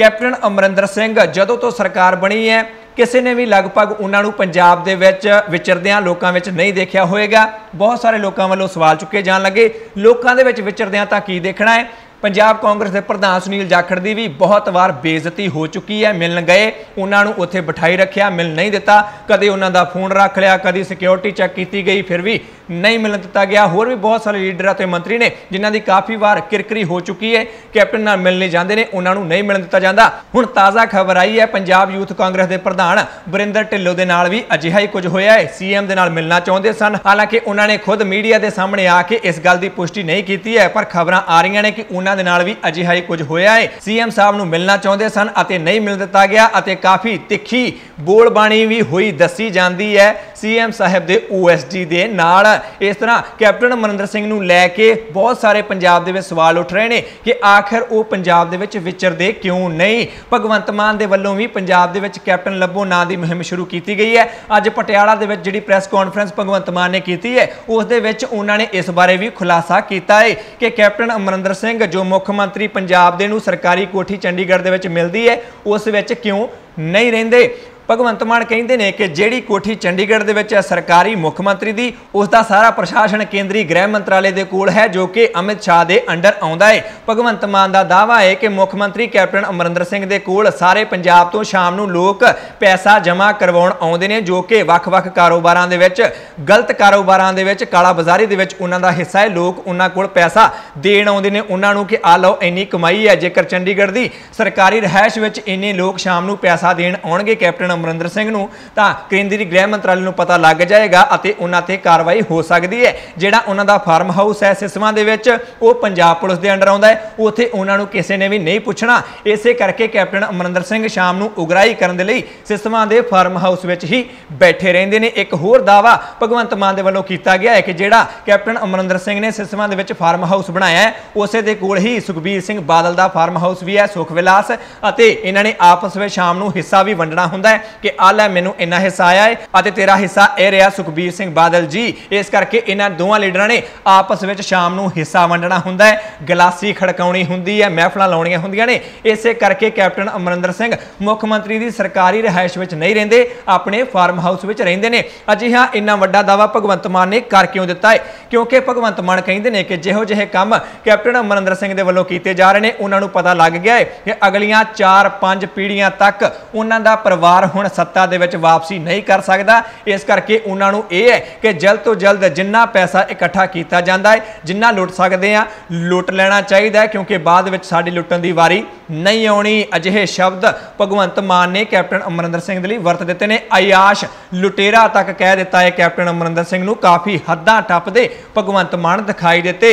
ਕੈਪਟਨ ਅਮਰਿੰਦਰ ਸਿੰਘ, ਜਦੋਂ ਤੋਂ ਸਰਕਾਰ ਬਣੀ ਹੈ, ਕਿਸੇ ਨੇ ਵੀ ਲਗਭਗ ਉਹਨਾਂ ਨੂੰ ਪੰਜਾਬ ਦੇ ਵਿੱਚ ਵਿਚਰਦਿਆਂ ਲੋਕਾਂ ਵਿੱਚ ਨਹੀਂ ਦੇਖਿਆ ਹੋਵੇਗਾ ਬਹੁਤ ਸਾਰੇ ਲੋਕਾਂ ਵੱਲੋਂ ਸਵਾਲ ਚੁੱਕੇ ਜਾਣ ਲੱਗੇ। ਲੋਕਾਂ ਦੇ ਵਿੱਚ ਵਿਚਰਦਿਆਂ ਤਾਂ ਕੀ ਦੇਖਣਾ ਹੈ? ਪੰਜਾਬ ਕਾਂਗਰਸ ਦੇ ਪ੍ਰਧਾਨ ਸੁਨੀਲ ਜਾਖੜ ਦੀ ਵੀ ਬਹੁਤ ਵਾਰ ਬੇਇੱਜ਼ਤੀ ਹੋ ਚੁੱਕੀ ਹੈ। ਮਿਲਣ ਗਏ, ਉਹਨਾਂ ਨੂੰ ਉੱਥੇ ਬਿਠਾਈ ਰੱਖਿਆ ਮਿਲ ਨਹੀਂ ਦਿੱਤਾ। ਕਦੇ ਉਹਨਾਂ ਦਾ ਫੋਨ ਰੱਖ ਲਿਆ, ਕਦੀ ਸਿਕਿਉਰਿਟੀ ਚੈੱਕ ਕੀਤੀ ਗਈ, ਫਿਰ ਵੀ ਨਹੀਂ ਮਿਲਣ ਦਿੱਤਾ ਗਿਆ। ਹੋਰ ਵੀ ਬਹੁਤ ਸਾਰੇ ਲੀਡਰ ਅਤੇ ਮੰਤਰੀ ਨੇ, ਜਿਨ੍ਹਾਂ ਦੀ ਕਾਫੀ ਵਾਰ ਕਿਰਕਰੀ ਹੋ ਚੁੱਕੀ ਹੈ। ਕੈਪਟਨ ਨਾਲ ਮਿਲਣੇ ਜਾਂਦੇ ਨੇ, ਉਹਨਾਂ ਨੂੰ ਨਹੀਂ ਮਿਲਣ ਦਿੱਤਾ ਜਾਂਦਾ। ਹੁਣ ਤਾਜ਼ਾ ਖਬਰ ਆਈ ਹੈ, ਪੰਜਾਬ ਯੂਥ ਕਾਂਗਰਸ ਦੇ ਪ੍ਰਧਾਨ ਬਰਿੰਦਰ ਢਿੱਲੋਂ ਦੇ ਨਾਲ ਵੀ ਅਜਿਹਾ ਹੀ ਕੁਝ ਹੋਇਆ ਹੈ। ਸੀਐਮ ਦੇ ਨਾਲ ਮਿਲਣਾ ਚਾਹੁੰਦੇ ਸਨ। ਹਾਲਾਂਕਿ ਉਹਨਾਂ ਨੇ ਖੁਦ ਮੀਡੀਆ ਦੇ ਸਾਹਮਣੇ ਆ ਕੇ ਇਸ ਗੱਲ ਦੀ ਪੁਸ਼ਟੀ ਨਹੀਂ ਕੀਤੀ ਹੈ, ਪਰ ਖਬਰਾਂ ਆ ਰਹੀਆਂ ਨੇ ਕਿ ਉਹਨਾਂ ਦੇ ਨਾਲ ਵੀ ਅਜਿਹਾ ਹੀ ਕੁਝ ਹੋਇਆ ਹੈ। ਸੀਐਮ ਸਾਹਿਬ ਨੂੰ ਮਿਲਣਾ ਚਾਹੁੰਦੇ ਸਨ ਅਤੇ ਨਹੀਂ ਮਿਲ ਦਿੱਤਾ ਗਿਆ ਅਤੇ ਕਾਫੀ ਤਿੱਖੀ ਬੋਲਬਾਣੀ ਵੀ ਹੋਈ ਦੱਸੀ ਜਾਂਦੀ ਹੈ। ਸੀਐਮ ਸਾਹਿਬ ਦੇ ਓਐਸਡੀ ਦੇ ਨਾਲ ਇਸ ਤਰ੍ਹਾਂ ਕੈਪਟਨ ਅਮਰਿੰਦਰ ਸਿੰਘ ਨੂੰ ਲੈ ਕੇ ਬਹੁਤ ਸਾਰੇ ਪੰਜਾਬ ਦੇ ਵਿੱਚ ਸਵਾਲ ਉੱਠ ਰਹੇ ਨੇ ਕਿ ਆਖਰ ਉਹ ਪੰਜਾਬ ਦੇ ਵਿੱਚ ਵਿਚਰਦੇ ਕਿਉਂ ਨਹੀਂ? ਭਗਵੰਤ ਮਾਨ ਦੇ ਵੱਲੋਂ ਵੀ ਪੰਜਾਬ ਦੇ ਵਿੱਚ ਕੈਪਟਨ ਲੱਭੋ ਨਾਂ ਦੀ ਮੁਹਿੰਮ ਸ਼ੁਰੂ ਕੀਤੀ ਗਈ ਹੈ। ਅੱਜ ਪਟਿਆਲਾ ਦੇ ਵਿੱਚ ਜਿਹੜੀ ਪ੍ਰੈਸ ਕਾਨਫਰੰਸ ਭਗਵੰਤ ਮਾਨ ਨੇ ਕੀਤੀ ਹੈ, ਉਸ ਦੇ ਵਿੱਚ ਉਹਨਾਂ ਨੇ ਇਸ ਬਾਰੇ ਵੀ ਖੁਲਾਸਾ ਕੀਤਾ ਹੈ ਕਿ ਕੈਪਟਨ ਅਮਰਿੰਦਰ ਸਿੰਘ ਜੋ ਮੁੱਖ ਮੰਤਰੀ ਪੰਜਾਬ ਦੇ ਨੂੰ ਸਰਕਾਰੀ ਕੋਠੀ ਚੰਡੀਗੜ੍ਹ ਦੇ ਵਿੱਚ ਮਿਲਦੀ ਹੈ, ਉਸ ਵਿੱਚ ਕਿਉਂ ਨਹੀਂ ਰਹਿੰਦੇ? ਭਗਵੰਤ ਮਾਨ ਕਹਿੰਦੇ ਨੇ ਕਿ ਜਿਹੜੀ ਕੋਠੀ ਚੰਡੀਗੜ੍ਹ ਦੇ ਵਿੱਚ ਹੈ, ਸਰਕਾਰੀ ਮੁੱਖ ਮੰਤਰੀ ਦੀ, ਉਸ ਦਾ ਸਾਰਾ ਪ੍ਰਸ਼ਾਸਨ ਕੇਂਦਰੀ ਗ੍ਰਹਿ ਮੰਤਰਾਲੇ ਦੇ ਕੋਲ ਹੈ, ਜੋ ਕਿ ਅਮਿਤ ਸ਼ਾਹ ਦੇ ਅੰਡਰ ਆਉਂਦਾ ਹੈ। ਭਗਵੰਤ ਮਾਨ ਦਾ ਦਾਵਾ ਹੈ ਕਿ ਮੁੱਖ ਮੰਤਰੀ ਕੈਪਟਨ ਅਮਰਿੰਦਰ ਸਿੰਘ ਦੇ ਕੋਲ ਸਾਰੇ ਪੰਜਾਬ ਤੋਂ ਸ਼ਾਮ ਨੂੰ ਲੋਕ ਪੈਸਾ ਜਮ੍ਹਾਂ ਕਰਵਾਉਣ ਆਉਂਦੇ ਨੇ, ਜੋ ਕਿ ਵੱਖ-ਵੱਖ ਕਾਰੋਬਾਰਾਂ ਦੇ ਵਿੱਚ, ਗਲਤ ਕਾਰੋਬਾਰਾਂ ਦੇ ਵਿੱਚ ਕਾਲਾ ਬਾਜ਼ਾਰੀ ਦੇ ਵਿੱਚ ਉਹਨਾਂ ਦਾ ਹਿੱਸਾ ਹੈ। ਲੋਕ ਉਹਨਾਂ ਕੋਲ ਪੈਸਾ ਦੇਣ ਆਉਂਦੇ ਨੇ, ਉਹਨਾਂ ਨੂੰ ਕਿ ਆ ਲਓ, ਇੰਨੀ ਕਮਾਈ ਹੈ, ਜੇਕਰ ਚੰਡੀਗੜ੍ਹ ਦੀ ਸਰਕਾਰੀ ਰਹਿائش ਵਿੱਚ ਇੰਨੇ ਲੋਕ ਸ਼ਾਮ ਨੂੰ ਪੈਸਾ ਦੇਣ ਆਉਣਗੇ, ਕੈਪਟਨ ਅਮਰਿੰਦਰ ਸਿੰਘ ਨੂੰ, ਤਾਂ ਕੇਂਦਰੀ ਗ੍ਰਹਿ ਮੰਤਰਾਲੇ ਨੂੰ ਪਤਾ ਲੱਗ ਜਾਏਗਾ ਅਤੇ ਉਹਨਾਂ ਤੇ ਕਾਰਵਾਈ ਹੋ ਸਕਦੀ ਹੈ। ਜਿਹੜਾ ਉਹਨਾਂ ਦਾ ਫਾਰਮ ਹਾਊਸ ਹੈ ਸਿਸਮਾਂ ਦੇ ਵਿੱਚ, ਉਹ ਪੰਜਾਬ ਪੁਲਿਸ ਦੇ ਅੰਡਰ ਆਉਂਦਾ ਹੈ। ਉੱਥੇ ਉਹਨਾਂ ਨੂੰ ਕਿਸੇ ਨੇ ਵੀ ਨਹੀਂ ਪੁੱਛਣਾ। ਇਸੇ ਕਰਕੇ ਕੈਪਟਨ ਅਮਰਿੰਦਰ ਸਿੰਘ ਸ਼ਾਮ ਨੂੰ ਉਗਰਾਈ ਕਰਨ ਦੇ ਲਈ ਸਿਸਮਾਂ ਦੇ ਫਾਰਮ ਹਾਊਸ ਵਿੱਚ ਹੀ ਬੈਠੇ ਰਹਿੰਦੇ ਨੇ। ਇੱਕ ਹੋਰ ਦਾਵਾ ਭਗਵੰਤ ਮਾਨ ਦੇ ਵੱਲੋਂ ਕੀਤਾ ਗਿਆ ਹੈ ਕਿ ਜਿਹੜਾ ਕੈਪਟਨ ਅਮਰਿੰਦਰ ਸਿੰਘ ਨੇ ਸਿਸਮਾਂ ਦੇ ਵਿੱਚ ਫਾਰਮ ਹਾਊਸ ਬਣਾਇਆ ਹੈ, ਉਸੇ ਦੇ ਕੋਲ ਹੀ ਸੁਖਬੀਰ ਸਿੰਘ ਬਾਦਲ ਦਾ ਫਾਰਮ ਹਾਊਸ ਵੀ ਹੈ ਸੁਖ ਵਿਲਾਸ ਅਤੇ ਇਹਨਾਂ ਨੇ ਆਪਸ ਵਿੱਚ ਸ਼ਾਮ ਨੂੰ ਹਿੱਸਾ ਵੀ ਵੰਡਣਾ ਹੁੰਦਾ ਹੈ। ਕਿ ਆ ਲੈ ਮੈਨੂੰ ਇੰਨਾ ਹਿੱਸਾ ਆਇਆ ਹੈ ਅਤੇ ਤੇਰਾ ਹਿੱਸਾ ਇਹ ਰਿਹਾ ਸੁਖਬੀਰ ਸਿੰਘ ਬਾਦਲ ਜੀ। ਇਸ ਕਰਕੇ ਇਹਨਾਂ ਦੋਵਾਂ ਲੀਡਰਾਂ ਨੇ ਆਪਸ ਵਿੱਚ ਸ਼ਾਮ ਨੂੰ ਹਿੱਸਾ ਵੰਡਣਾ ਹੁੰਦਾ ਹੈ ਗਲਾਸੀ ਖੜਕਾਉਣੀ ਹੁੰਦੀ ਹੈ ਮਹਿਫਲਾਂ ਲਾਉਣੀਆਂ ਹੁੰਦੀਆਂ ਨੇ। ਇਸੇ ਕਰਕੇ ਕੈਪਟਨ ਅਮਰਿੰਦਰ ਸਿੰਘ ਮੁੱਖ ਮੰਤਰੀ ਦੀ ਸਰਕਾਰੀ ਰਿਹਾਇਸ਼ ਵਿੱਚ ਨਹੀਂ ਰਹਿੰਦੇ, ਆਪਣੇ ਫਾਰਮ ਹਾਊਸ ਵਿੱਚ ਰਹਿੰਦੇ ਨੇ। ਅਜਿਹਾ ਇੰਨਾ ਵੱਡਾ ਦਾਵਾ ਭਗਵੰਤ ਮਾਨ ਨੇ ਕਰ ਕਿਉਂ ਦਿੱਤਾ ਹੈ ਕਿਉਂਕਿ ਭਗਵੰਤ ਮਾਨ ਕਹਿੰਦੇ ਨੇ ਕਿ ਜਿਹੋ ਜਿਹੇ ਕੰਮ ਕੈਪਟਨ ਅਮਰਿੰਦਰ ਸਿੰਘ ਦੇ ਵੱਲੋਂ ਕੀਤੇ ਜਾ ਰਹੇ ਨੇ, ਉਹਨਾਂ ਨੂੰ ਪਤਾ ਲੱਗ ਗਿਆ ਹੈ ਕਿ ਅਗਲੀਆਂ 4-5 ਪੀੜ੍ਹੀਆਂ ਤੱਕ ਉਹਨਾਂ ਦਾ ਪਰਿਵਾਰ ਹੁਣ ਸੱਤਾ ਦੇ ਵਿੱਚ ਵਾਪਸੀ ਨਹੀਂ ਕਰ ਸਕਦਾ। ਇਸ ਕਰਕੇ ਉਹਨਾਂ ਨੂੰ ਇਹ ਹੈ ਕਿ ਜਲਦ ਤੋਂ ਜਲਦ ਜਿੰਨਾ ਪੈਸਾ ਇਕੱਠਾ ਕੀਤਾ ਜਾਂਦਾ ਹੈ, ਜਿੰਨਾ ਲੁੱਟ ਸਕਦੇ ਆ ਲੁੱਟ ਲੈਣਾ ਚਾਹੀਦਾ ਕਿਉਂਕਿ ਬਾਅਦ ਵਿੱਚ ਸਾਡੀ ਲੁੱਟਣ ਦੀ ਵਾਰੀ ਨਹੀਂ ਆਉਣੀ। ਅਜਿਹੇ ਸ਼ਬਦ ਭਗਵੰਤ ਮਾਨ ਨੇ ਕੈਪਟਨ ਅਮਰਿੰਦਰ ਸਿੰਘ ਦੇ ਲਈ ਵਰਤ ਦਿੱਤੇ ਨੇ। ਆਯਾਸ਼ ਲੁਟੇਰਾ ਤੱਕ ਕਹਿ ਦਿੱਤਾ ਹੈ, ਕੈਪਟਨ ਅਮਰਿੰਦਰ ਸਿੰਘ ਨੂੰ ਕਾਫੀ ਹੱਦਾਂ ਟੱਪਦੇ ਭਗਵੰਤ ਮਾਨ ਦਿਖਾਈ ਦਿੱਤੇ।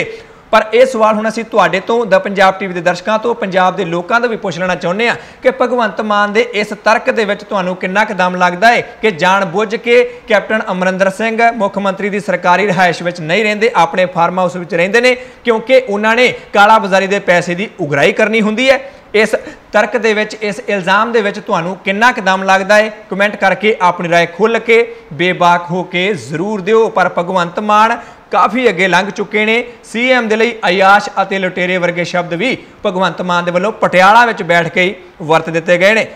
ਪਰ ਇਹ ਸਵਾਲ ਹੁਣ ਅਸੀਂ ਤੁਹਾਡੇ ਤੋਂ, ਦ ਪੰਜਾਬ ਟੀਵੀ ਦੇ ਦਰਸ਼ਕਾਂ ਤੋਂ, ਪੰਜਾਬ ਦੇ ਲੋਕਾਂ ਤੋਂ ਵੀ ਪੁੱਛ ਲੈਣਾ ਚਾਹੁੰਦੇ ਆ ਕਿ ਭਗਵੰਤ ਮਾਨ ਦੇ ਇਸ ਤਰਕ ਦੇ ਵਿੱਚ ਤੁਹਾਨੂੰ ਕਿੰਨਾ ਕੁ ਦਮ ਲੱਗਦਾ ਹੈ ਕਿ ਜਾਣ ਬੁੱਝ ਕੇ ਕੈਪਟਨ ਅਮਰਿੰਦਰ ਸਿੰਘ ਮੁੱਖ ਮੰਤਰੀ ਦੀ ਸਰਕਾਰੀ ਰਿਹਾਇਸ਼ ਵਿੱਚ ਨਹੀਂ ਰਹਿੰਦੇ, ਆਪਣੇ ਫਾਰਮ ਹਾਊਸ ਵਿੱਚ ਰਹਿੰਦੇ ਨੇ, ਕਿਉਂਕਿ ਉਹਨਾਂ ਨੇ ਕਾਲਾ ਬਾਜ਼ਾਰੀ ਦੇ ਪੈਸੇ ਦੀ ਉਗਰਾਈ ਕਰਨੀ ਹੁੰਦੀ ਹੈ। ਇਸ ਤਰਕ ਦੇ ਵਿੱਚ ਇਸ ਇਲਜ਼ਾਮ ਦੇ ਵਿੱਚ ਤੁਹਾਨੂੰ ਕਿੰਨਾ ਕੁ ਦਮ ਲੱਗਦਾ ਹੈ ਕਮੈਂਟ ਕਰਕੇ ਆਪਣੀ رائے ਖੁੱਲ ਕੇ ਬੇਬਾਕ ਹੋ ਕੇ ਜ਼ਰੂਰ ਦਿਓ ਪਰ ਭਗਵੰਤ ਮਾਨ ਕਾਫੀ ਅੱਗੇ ਲੰਘ ਚੁੱਕੇ ਨੇ ਸੀਐਮ ਦੇ ਲਈ ਅਯਾਸ਼ ਅਤੇ ਲੁਟੇਰੇ ਵਰਗੇ ਸ਼ਬਦ ਵੀ ਭਗਵੰਤ ਮਾਨ ਦੇ ਵੱਲੋਂ ਪਟਿਆਲਾ ਵਿੱਚ ਬੈਠ ਕੇ ਹੀ ਵਰਤ ਦਿੱਤੇ ਗਏ ਨੇ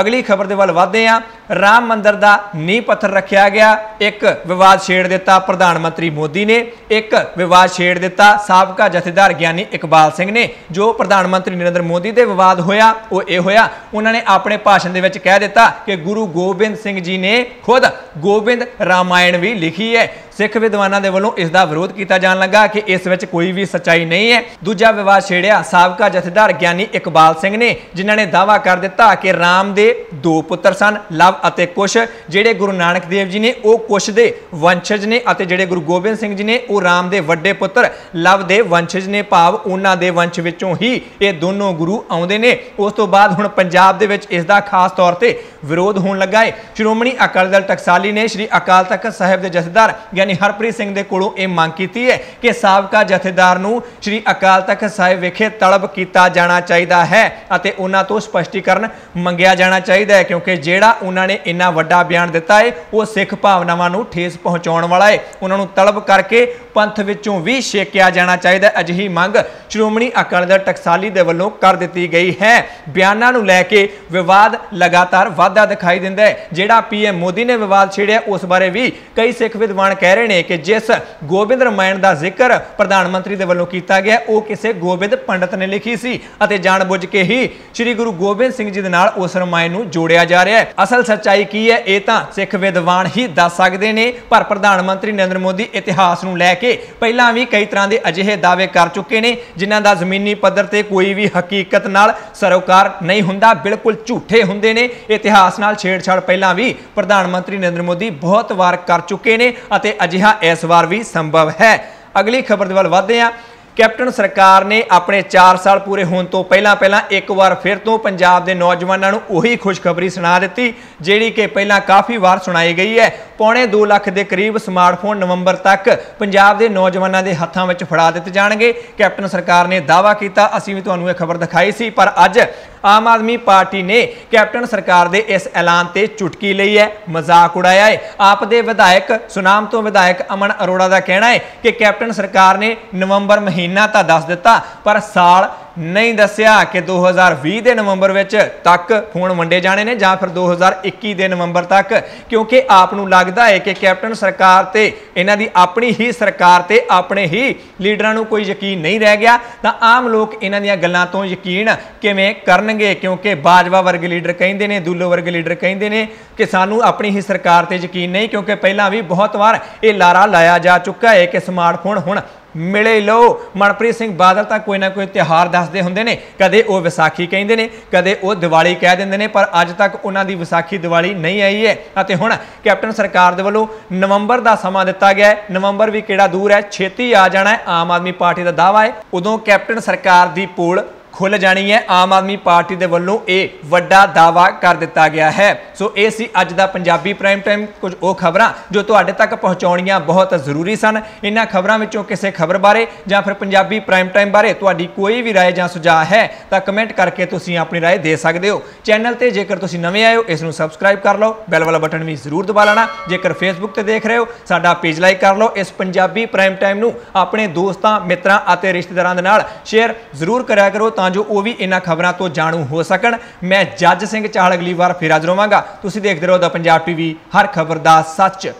ਅਗਲੀ ਖਬਰ ਦੇ ਵੱਲ ਵਧਦੇ ਹਾਂ। ਰਾਮ ਮੰਦਰ ਦਾ ਨੀਂਹ ਪੱਥਰ ਰੱਖਿਆ ਗਿਆ। ਇੱਕ ਵਿਵਾਦ ਛੇੜ ਦਿੱਤਾ ਪ੍ਰਧਾਨ ਮੰਤਰੀ ਮੋਦੀ ਨੇ। ਇੱਕ ਵਿਵਾਦ ਛੇੜ ਦਿੱਤਾ ਸਾਬਕਾ ਜਥੇਦਾਰ ਗਿਆਨੀ ਇਕਬਾਲ ਸਿੰਘ ਨੇ। ਜੋ ਪ੍ਰਧਾਨ ਮੰਤਰੀ ਨਰਿੰਦਰ ਮੋਦੀ ਦੇ ਵਿਵਾਦ ਹੋਇਆ, ਉਹ ਇਹ ਹੋਇਆ। ਉਹਨਾਂ ਨੇ ਆਪਣੇ ਭਾਸ਼ਣ ਦੇ ਵਿੱਚ ਕਹਿ ਦਿੱਤਾ ਕਿ ਗੁਰੂ ਗੋਬਿੰਦ ਸਿੰਘ ਜੀ ਨੇ ਖੁਦ ਗੋਬਿੰਦ ਰਾਮਾਇਣ ਵੀ ਲਿਖੀ ਹੈ। ਸਿੱਖ ਵਿਦਵਾਨਾਂ ਦੇ ਵੱਲੋਂ ਇਸ ਦਾ ਵਿਰੋਧ ਕੀਤਾ ਜਾਣ ਲੱਗਾ ਕਿ ਇਸ ਵਿੱਚ ਕੋਈ ਵੀ ਸੱਚਾਈ ਨਹੀਂ ਹੈ। ਦੂਜਾ ਵਿਵਾਦ ਛੇੜਿਆ ਸਾਬਕਾ ਜਥੇਦਾਰ ਗਿਆਨੀ ਇਕਬਾਲ ਸਿੰਘ ਨੇ, ਜਿਨ੍ਹਾਂ ਨੇ ਦਾਅਵਾ ਕਰ ਦਿੱਤਾ ਕਿ ਰਾਮ ਦੇ ਦੋ ਪੁੱਤਰ ਸਨ, ਲਵ ਅਤੇ ਕੁਸ਼। ਜਿਹੜੇ ਗੁਰੂ ਨਾਨਕ ਦੇਵ ਜੀ ਨੇ, ਉਹ ਕੁਸ਼ ਦੇ ਵੰਸ਼ਜ ਨੇ ਅਤੇ ਜਿਹੜੇ ਗੁਰੂ ਗੋਬਿੰਦ ਸਿੰਘ ਜੀ ਨੇ, ਉਹ ਰਾਮ ਦੇ ਵੱਡੇ ਪੁੱਤਰ, ਲਵ ਦੇ ਵੰਸ਼ਜ ਨੇ। ਭਾਵ ਉਹਨਾਂ ਦੇ ਵੰਸ਼ ਵਿੱਚੋਂ ਹੀ ਇਹ ਦੋਨੋਂ ਗੁਰੂ ਆਉਂਦੇ ਨੇ। ਉਸ ਤੋਂ ਬਾਅਦ ਹੁਣ ਪੰਜਾਬ ਦੇ ਵਿੱਚ ਇਸ ਦਾ ਖਾਸ ਤੌਰ ਤੇ ਵਿਰੋਧ ਹੋਣ ਲੱਗਾ ਹੈ ਸ਼੍ਰੋਮਣੀ ਅਕਾਲੀ ਦਲ ਟਕਸਾਲੀ ਨੇ ਸ਼੍ਰੀ ਅਕਾਲ ਤਖਤ ਸਾਹਿਬ ਦੇ ਜਥੇਦਾਰ ਗਿਆਨੀ ਹਰਪ੍ਰੀਤ ਸਿੰਘ ਦੇ ਕੋਲੋਂ ਇਹ ਮੰਗ ਕੀਤੀ ਹੈ ਕਿ ਸਾਬਕਾ ਜਥੇਦਾਰ ਨੂੰ ਸ਼੍ਰੀ ਅਕਾਲ ਤਖਤ ਸਾਹਿਬ ਵਿਖੇ ਤਲਬ ਕੀਤਾ ਜਾਣਾ ਚਾਹੀਦਾ ਹੈ ਅਤੇ ਉਹਨਾਂ ਤੋਂ ਸਪਸ਼ਟੀਕਰਨ ਮੰਗਿਆ ਜਾਣਾ ਚਾਹੀਦਾ ਹੈ ਕਿਉਂਕਿ ਜਿਹੜਾ ਉਹਨਾਂ ਨੇ ਇੰਨਾ ਵੱਡਾ ਬਿਆਨ ਦਿੱਤਾ ਹੈ ਉਹ ਸਿੱਖ ਭਾਵਨਾਵਾਂ ਨੂੰ ਠੇਸ ਪਹੁੰਚਾਉਣ ਵਾਲਾ ਹੈ ਉਹਨਾਂ ਨੂੰ ਤਲਬ ਕਰਕੇ ਪੰਥ ਵਿੱਚੋਂ ਵੀ ਛੇਕਿਆ ਜਾਣਾ ਚਾਹੀਦਾ ਹੈ। ਅਜਿਹੀ ਮੰਗ ਸ਼੍ਰੋਮਣੀ ਅਕਾਲੀ ਦਲ ਟਕਸਾਲੀ ਦੇ ਵੱਲੋਂ ਕਰ ਦਿੱਤੀ ਗਈ ਹੈ। ਬਿਆਨਾਂ ਨੂੰ ਲੈ ਕੇ ਵਿਵਾਦ ਲਗਾਤਾਰ ਵੱਧ ਦਿਖਾਈ ਦਿੰਦਾ ਹੈ। ਜਿਹੜਾ ਪੀਐਮ ਮੋਦੀ ਨੇ ਵਿਵਾਦ ਛੇੜਿਆ, ਉਸ ਬਾਰੇ ਵੀ ਕਈ ਸਿੱਖ ਵਿਦਵਾਨ ਕਹਿ ਰਹੇ ਨੇ ਕਿ ਜਿਸ ਗੋਬਿੰਦ ਰਮਾਇਣ ਦਾ ਜ਼ਿਕਰ ਪ੍ਰਧਾਨ ਮੰਤਰੀ ਦੇ ਵੱਲੋਂ ਕੀਤਾ ਗਿਆ, ਉਹ ਕਿਸੇ ਗੋਬਿੰਦ ਪੰਡਤ ਨੇ ਲਿਖੀ ਸੀ ਅਤੇ ਜਾਣਬੁੱਝ ਕੇ ਹੀ ਸ੍ਰੀ ਗੁਰੂ ਗੋਬਿੰਦ ਸਿੰਘ ਜੀ ਦੇ ਨਾਲ ਉਸ ਰਮਾਇਣ ਨੂੰ ਜੋੜਿਆ ਜਾ ਰਿਹਾ ਹੈ। ਅਸਲ ਸੱਚਾਈ ਕੀ ਹੈ? ਇਹ ਤਾਂ ਸਿੱਖ ਵਿਦਵਾਨ ਹੀ ਦੱਸ ਸਕਦੇ ਨੇ, ਪਰ ਪ੍ਰਧਾਨ ਮੰਤਰੀ ਨਰਿੰਦਰ ਮੋਦੀ ਇਤਿਹਾਸ ਨੂੰ ਲੈ ਕੇ ਪਹਿਲਾਂ ਵੀ ਕਈ ਤਰ੍ਹਾਂ ਦੇ ਅਜਿਹੇ ਦਾਅਵੇ ਕਰ ਚੁੱਕੇ ਨੇ, ਜਿਨ੍ਹਾਂ ਦਾ ਜ਼ਮੀਨੀ ਪੱਧਰ ਤੇ ਕੋਈ ਵੀ ਹਕੀਕਤ ਨਾਲ ਸਰੋਕਾਰ ਨਹੀਂ ਹੁੰਦਾ, ਬਿਲਕੁਲ ਝੂਠੇ ਹੁੰਦੇ ਨੇ। ਇਤਿਹਾਸ ਨਾਲ ਛੇੜਛਾੜ ਪਹਿਲਾਂ ਵੀ ਪ੍ਰਧਾਨ ਮੰਤਰੀ ਨਰਿੰਦਰ ਮੋਦੀ ਬਹੁਤ ਵਾਰ ਕਰ ਚੁੱਕੇ ਨੇ ਅਤੇ ਅਜਿਹਾ ਇਸ ਵਾਰ ਵੀ ਸੰਭਵ ਹੈ। ਅਗਲੀ ਖਬਰ ਦੇ ਵੱਲ ਵਧਦੇ ਹਾਂ। ਕੈਪਟਨ ਸਰਕਾਰ ਨੇ ਆਪਣੇ 4 ਸਾਲ ਪੂਰੇ ਹੋਣ ਤੋਂ ਪਹਿਲਾਂ ਪਹਿਲਾਂ ਇੱਕ ਵਾਰ ਫਿਰ ਤੋਂ ਪੰਜਾਬ ਦੇ ਨੌਜਵਾਨਾਂ ਨੂੰ ਉਹੀ ਖੁਸ਼ਖਬਰੀ ਸੁਣਾ ਦਿੱਤੀ, ਜਿਹੜੀ ਕਿ ਪਹਿਲਾਂ ਕਾਫੀ ਵਾਰ ਸੁਣਾਈ ਗਈ ਹੈ। ਪੌਣੇ 2 ਲੱਖ ਦੇ ਕਰੀਬ ਸਮਾਰਟਫੋਨ ਨਵੰਬਰ ਤੱਕ ਪੰਜਾਬ ਦੇ ਨੌਜਵਾਨਾਂ ਦੇ ਹੱਥਾਂ ਵਿੱਚ ਫੜਾ ਦਿੱਤੇ ਜਾਣਗੇ। ਕੈਪਟਨ ਸਰਕਾਰ ਨੇ ਦਾਅਵਾ ਕੀਤਾ, ਅਸੀਂ ਵੀ ਤੁਹਾਨੂੰ ਇਹ ਖਬਰ ਦਿਖਾਈ ਸੀ, ਪਰ ਅੱਜ ਆਮ ਆਦਮੀ ਪਾਰਟੀ ਨੇ ਕੈਪਟਨ ਸਰਕਾਰ ਦੇ ਇਸ ਐਲਾਨ ਤੇ ਚੁਟਕੀ ਲਈ ਹੈ, ਮਜ਼ਾਕ ਉਡਾਇਆ ਹੈ। ਆਪ ਦੇ ਵਿਧਾਇਕ, ਸੁਨਾਮ ਤੋਂ ਵਿਧਾਇਕ ਅਮਨ ਅਰੋੜਾ ਦਾ ਕਹਿਣਾ ਹੈ ਕਿ ਕੈਪਟਨ ਸਰਕਾਰ ਨੇ ਨਵੰਬਰ ਮਹੀਨਾ ਤਾਂ ਦੱਸ ਦਿੱਤਾ, ਪਰ ਸਾਲ ਨਹੀਂ ਦੱਸਿਆ ਕਿ 2020 ਦੇ ਨਵੰਬਰ ਵਿੱਚ ਤੱਕ ਫੋਨ ਵੰਡੇ ਜਾਣੇ ਨੇ ਜਾਂ ਫਿਰ 2021 ਦੇ ਨਵੰਬਰ ਤੱਕ, ਕਿਉਂਕਿ ਆਪ ਨੂੰ ਲੱਗਦਾ ਹੈ ਕਿ ਕੈਪਟਨ ਸਰਕਾਰ ਤੇ, ਇਹਨਾਂ ਦੀ ਆਪਣੀ ਹੀ ਸਰਕਾਰ ਤੇ ਆਪਣੇ ਹੀ ਲੀਡਰਾਂ ਨੂੰ ਕੋਈ ਯਕੀਨ ਨਹੀਂ ਰਹਿ ਗਿਆ। ਤਾਂ ਆਮ ਲੋਕ ਇਹਨਾਂ ਦੀਆਂ ਗੱਲਾਂ ਤੋਂ ਯਕੀਨ ਕਿਵੇਂ ਕਰਨਗੇ? ਕਿਉਂਕਿ ਬਾਜਵਾ ਵਰਗੇ ਲੀਡਰ ਕਹਿੰਦੇ ਨੇ, ਦੁੱਲੋ ਵਰਗੇ ਲੀਡਰ ਕਹਿੰਦੇ ਨੇ ਕਿ ਸਾਨੂੰ ਆਪਣੀ ਹੀ ਸਰਕਾਰ ਤੇ ਯਕੀਨ ਨਹੀਂ, ਕਿਉਂਕਿ ਪਹਿਲਾਂ ਵੀ ਬਹੁਤ ਵਾਰ ਇਹ ਲਾਰਾ ਲਾਇਆ ਜਾ ਚੁੱਕਾ ਹੈ ਕਿ ਸਮਾਰਟਫੋਨ ਹੁਣ ਮਿਲੇ ਲੋ। ਮਨਪ੍ਰੀਤ ਸਿੰਘ ਬਾਦਲ ਤਾਂ ਕੋਈ ਨਾ ਕੋਈ ਤਿਹਾਰ ਦੱਸਦੇ ਹੁੰਦੇ ਨੇ। ਕਦੇ ਉਹ ਵਿਸਾਖੀ ਕਹਿੰਦੇ ਨੇ, ਕਦੇ ਉਹ ਦੀਵਾਲੀ ਕਹਿ ਦਿੰਦੇ ਨੇ, ਪਰ ਅੱਜ ਤੱਕ ਉਹਨਾਂ ਦੀ ਵਿਸਾਖੀ ਦੀਵਾਲੀ ਨਹੀਂ ਆਈ ਹੈ। ਅਤੇ ਹੁਣ ਕੈਪਟਨ ਸਰਕਾਰ ਦੇ ਵੱਲੋਂ ਨਵੰਬਰ ਦਾ ਸਮਾਂ ਦਿੱਤਾ ਗਿਆ ਹੈ। ਨਵੰਬਰ ਵੀ ਕਿਹੜਾ ਦੂਰ ਹੈ? ਛੇਤੀ ਆ ਜਾਣਾ ਹੈ। ਆਮ ਆਦਮੀ ਪਾਰਟੀ ਦਾ ਦਾਅਵਾ ਹੈ। ਉਦੋਂ ਕੈਪਟਨ ਸਰਕਾਰ ਦੀ ਪੋਲ ਖੁੱਲ ਜਾਣੀ ਹੈ ਆਮ ਆਦਮੀ ਪਾਰਟੀ ਦੇ ਵੱਲੋਂ ਇਹ ਵੱਡਾ ਦਾਵਾ ਕਰ ਦਿੱਤਾ ਗਿਆ ਹੈ ਸੋ ਇਹ ਸੀ ਅੱਜ ਦਾ ਪੰਜਾਬੀ ਪ੍ਰਾਈਮ ਟਾਈਮ ਕੁਝ ਉਹ ਖਬਰਾਂ ਜੋ ਤੁਹਾਡੇ ਤੱਕ ਪਹੁੰਚਾਉਣੀਆਂ ਬਹੁਤ ਜ਼ਰੂਰੀ ਸਨ ਇਹਨਾਂ ਖਬਰਾਂ ਵਿੱਚੋਂ ਕਿਸੇ ਖਬਰ ਬਾਰੇ ਜਾਂ ਫਿਰ ਪੰਜਾਬੀ ਪ੍ਰਾਈਮ ਟਾਈਮ ਬਾਰੇ ਤੁਹਾਡੀ ਕੋਈ ਵੀ رائے ਜਾਂ ਸੁਝਾਅ ਹੈ ਤਾਂ ਕਮੈਂਟ ਕਰਕੇ ਤੁਸੀਂ ਆਪਣੀ رائے ਦੇ ਸਕਦੇ ਹੋ ਚੈਨਲ ਤੇ ਜੇਕਰ ਤੁਸੀਂ ਨਵੇਂ ਆਏ ਹੋ ਇਸ ਨੂੰ ਸਬਸਕ੍ਰਾਈਬ ਕਰ ਲਓ ਬੈਲ ਵਾਲਾ ਬਟਨ ਵੀ ਜ਼ਰੂਰ ਦਬਾ ਲੈਣਾ ਜੇਕਰ ਫੇਸਬੁੱਕ ਤੇ ਦੇਖ ਰਹੇ ਹੋ ਸਾਡਾ ਪੇਜ ਲਾਈਕ ਕਰ ਲਓ ਇਸ ਪੰਜਾਬੀ ਪ੍ਰਾਈਮ ਟਾਈਮ ਨੂੰ ਆਪਣੇ ਦੋਸਤਾਂ ਮਿੱਤਰਾਂ ਅਤੇ ਰਿਸ਼ਤੇਦਾਰਾਂ ਦੇ ਨਾਲ ਸ਼ੇਅਰ ਜ਼ਰੂਰ ਕਰਿਆ ਕਰੋ ਤਾਂ ਜੋ ਉਹ ਵੀ ਇਹਨਾਂ ਖਬਰਾਂ ਤੋਂ ਜਾਣੂ ਹੋ ਸਕਣ। ਮੈਂ ਜੱਜ ਸਿੰਘ ਚਾਹਲ ਅਗਲੀ ਵਾਰ ਫਿਰ ਹਾਜ਼ਰ ਹੋਵਾਂਗਾ। ਤੁਸੀਂ ਦੇਖਦੇ ਰਹੋ ਦਾ ਪੰਜਾਬ ਟੀਵੀ, ਹਰ ਖਬਰ ਦਾ ਸੱਚ।